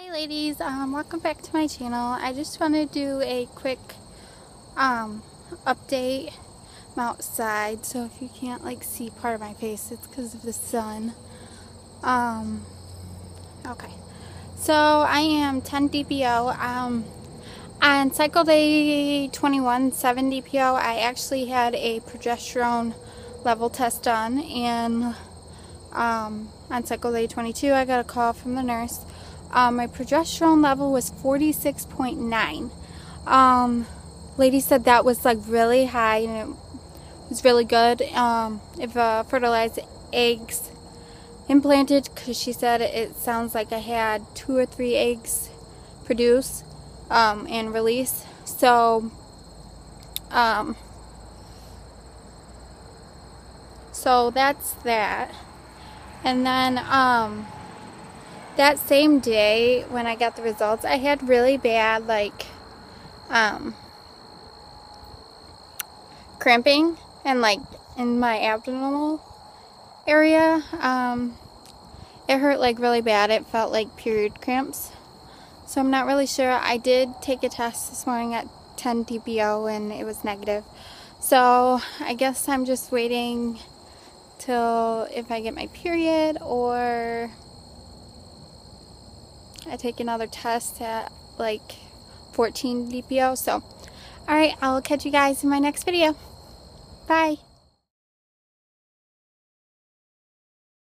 Hey ladies, um, welcome back to my channel. I just want to do a quick um, update. I'm outside, so if you can't like see part of my face, it's because of the sun. Um, okay, so I am 10 DPO. Um, on cycle day 21, 7 DPO, I actually had a progesterone level test done, and um, on cycle day 22, I got a call from the nurse um, my progesterone level was 46.9. Um, lady said that was like really high and it was really good. Um, if uh, fertilized eggs implanted, because she said it sounds like I had two or three eggs produce um, and release. So, um, so that's that. And then, um, that same day when I got the results, I had really bad, like, um, cramping and, like, in my abdominal area. Um, it hurt, like, really bad. It felt like period cramps. So I'm not really sure. I did take a test this morning at 10 DPO and it was negative. So I guess I'm just waiting till if I get my period or I take another test at like 14 DPO. So, alright, I'll catch you guys in my next video. Bye.